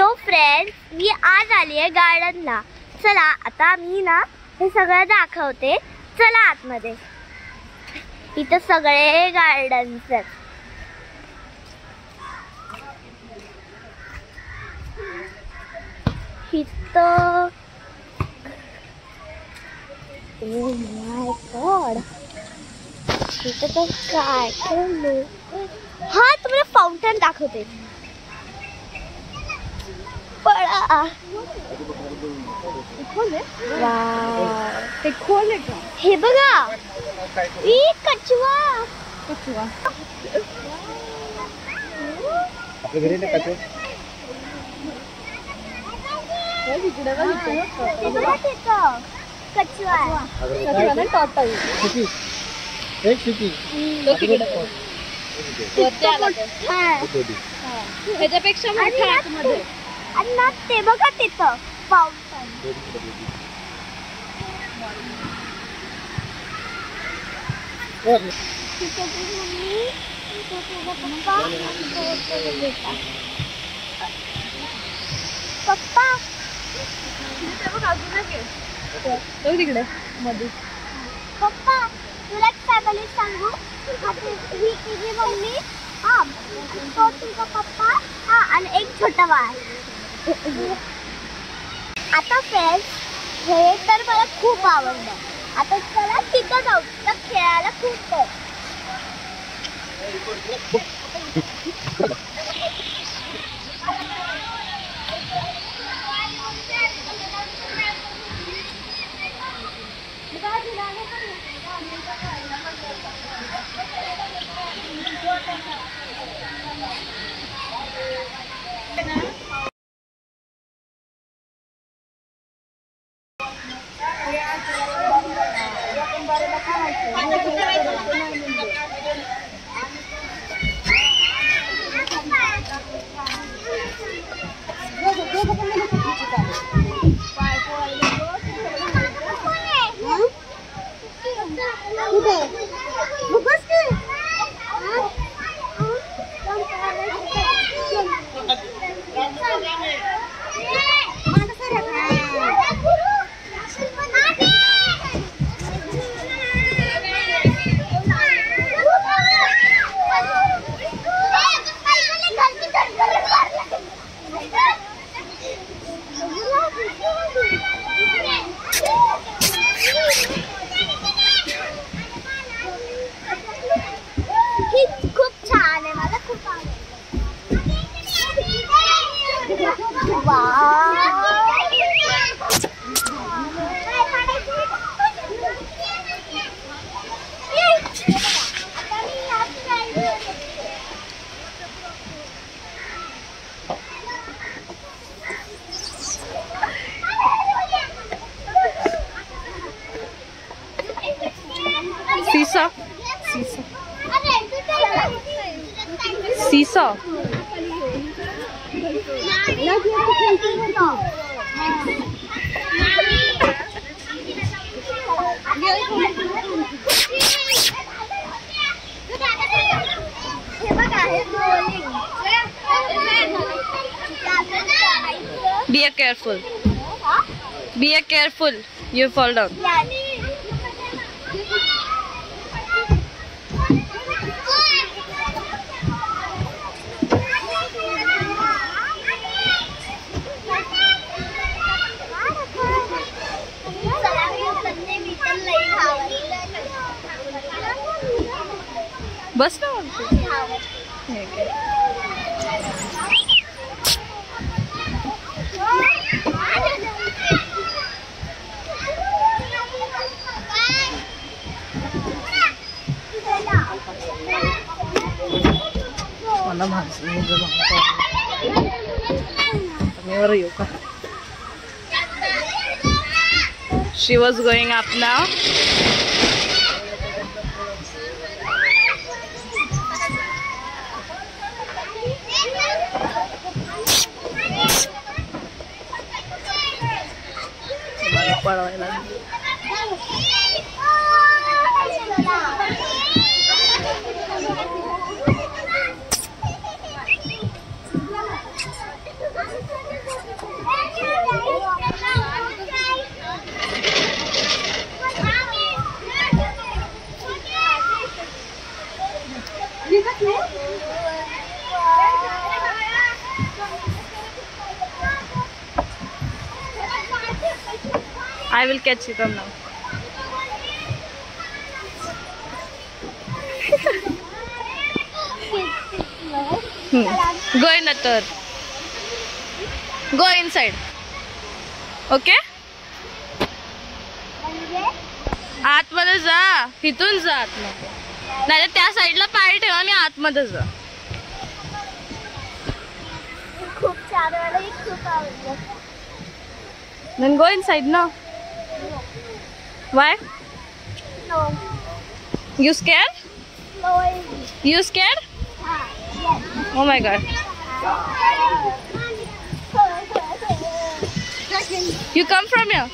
So friends मी आज आली आहे गार्डनला चला आता मी ना हे सगळं दाखवते. चला आतमध्ये. इथं सगळे गार्डन्स आहेत. इथं ओ माय गॉड इथं तर काय काय हा तुम्हाला फाउंटन दाखवते. पड़ा। ते खोल हे बघा ई कचवा कचवा आपल्या घरी नाही कचवा त्याच्यापेक्षा तो? तो तो मोठा आतमध्ये. आणि ना ते बघा तिथं फाउंटन तिथं मम्मी तिथं तुझा पप्पा तिथं तुझा बेटा. पप्पा. तो तिकडे मध्ये पप्पा तुला एक फॅमिली सांगू. हा तु- ही तुझी मम्मी हा तो तुझा पप्पा हा आणि एक छोटा बाळ. आता फ्रेंड्स हे तर मला खूप आवडलं आता चला तिथं जाऊ तिथं खेळायला खूप Sisa. Be careful. Be careful. You fall down. She was going up now. 哈来了 I will catch you. Come now. Hmm. Go in the third. Go inside. Okay? म्हणजे आतमध्ये जा इथून जा आतमध्ये नाही त्या साईडला पाय ठेव आणि आतमध्ये जा खूप छान खूप आवडलं Then go inside now. Why? No. You scared? No. You scared? Yes. Oh my god. You come from here.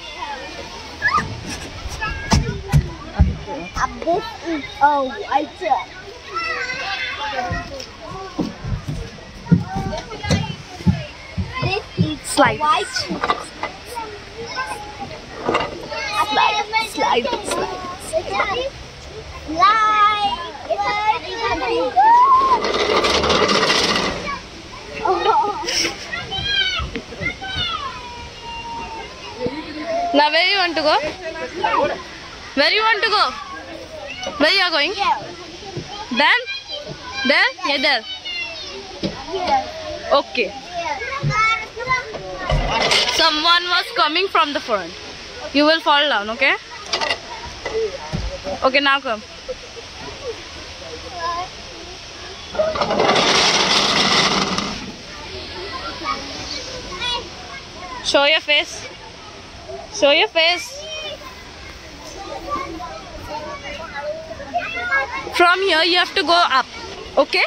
Uh, this is a white truck. This is Slide. White. Slide, slide, slide. Now where you want to go? Where you want to go? Where you are going? There? There? Yeah, there. Okay. Someone was coming from the front. You will fall down, okay? Okay, now come. Show your face. Show your face. From here, you have to go up. Okay?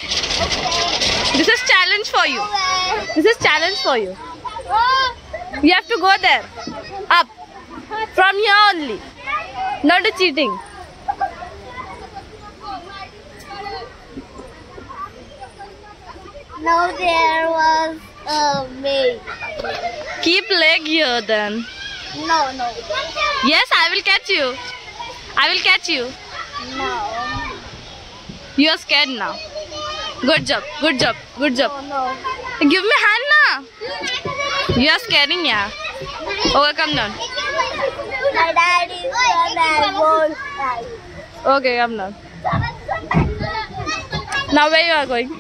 This is challenge for you. This is challenge for you. You have to go there. Up. From here only. Not a cheating. No, there was a maid. Keep leg here then. No, no. Yes, I will catch you. I will catch you. No. You are scared now. Good job. Good job. Good job. No, no. Give me hand now. You are scaring yeah. Okay, come down. Okay, come down. Now where you are going?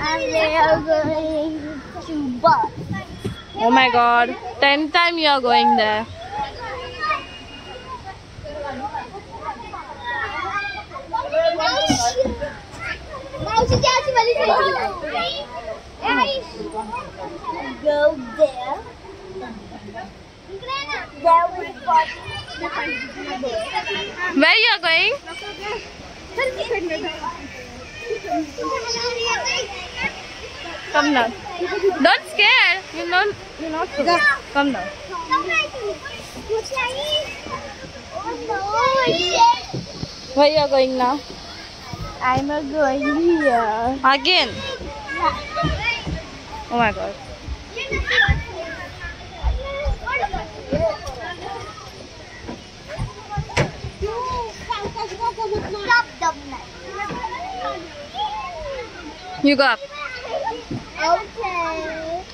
And they are going to bus. Oh my god. Tenth time you are going there. Go there. There we got Where you are going? Come down. Don't scare. You're not. You're not. scared. Come down. Where you are going now? I'm going here. Again. Oh my god. You go up. Okay.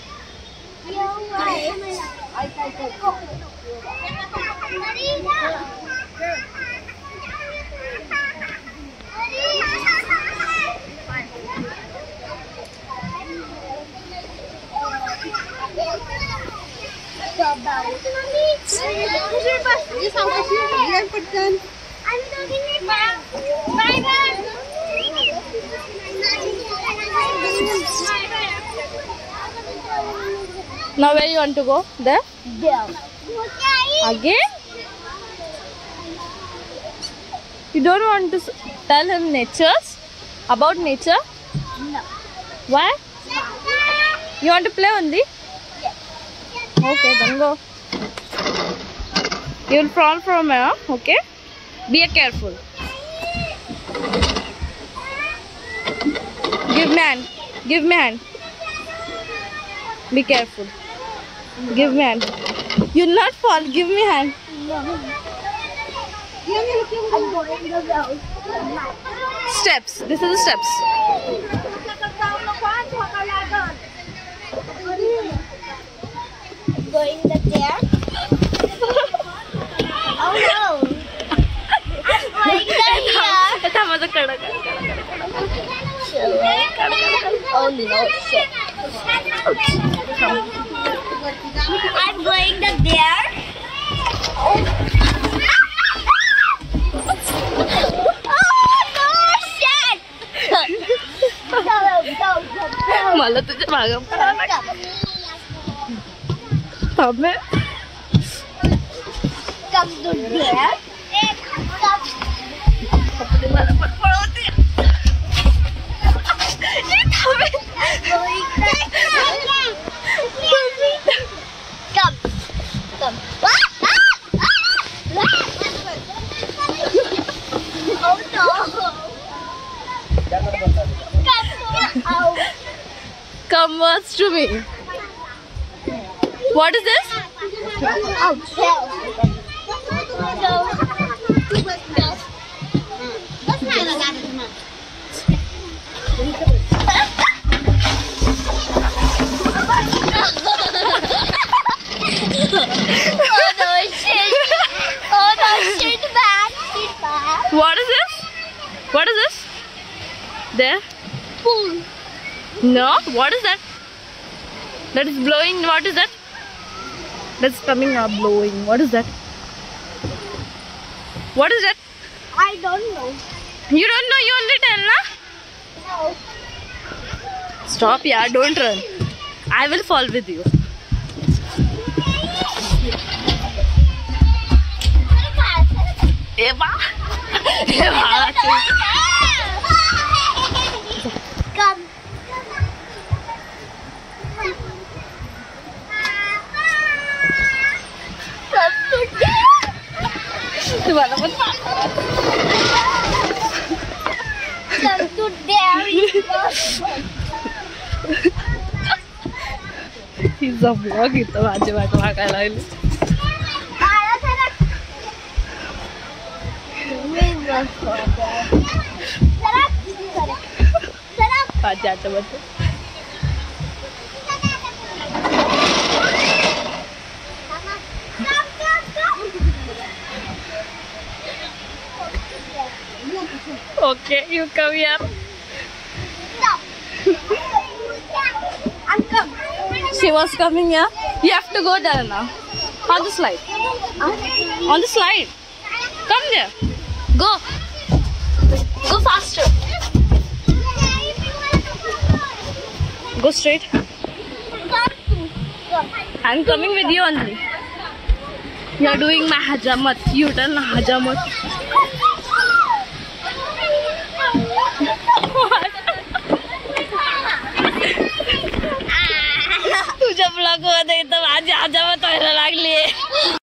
You're right. Now where you want to go? There? There. Again? You don't want to tell him natures? About nature? No. Why? You want to play only? Okay, then go. You will fall from here, okay? Be careful. Give me hand. Give me hand. Be careful. Give me hand. You'll not fall. Give me hand. Steps. This is the steps. Going the there. oh no. Oh. Shit. Come. go, मला तुझ्या मागं go. थांबे Come to there. Come. मला पण पळवते What's to me. What is this? Oh no, shit. Oh no, shit. What is this? What is this? There? No. What is that? That is blowing. What is that? That's coming up blowing. What is that? What is that? I don't know. You don't know. You only tell, na? No. Stop, yeah. Don't run. I will fall with you. Eva. Eva. हिजो vlog हिजो भएको अहिले भाजी हाल्छ बच्चा Okay, you come here. Stop. I'm. She was coming here. You have to go there now. On the slide. Huh? On the slide. Come there. Go. Go faster. Go straight. I'm coming with you only. You're doing my hajamat. You done hajamat. को दे तो आज आजा मैं तो लागली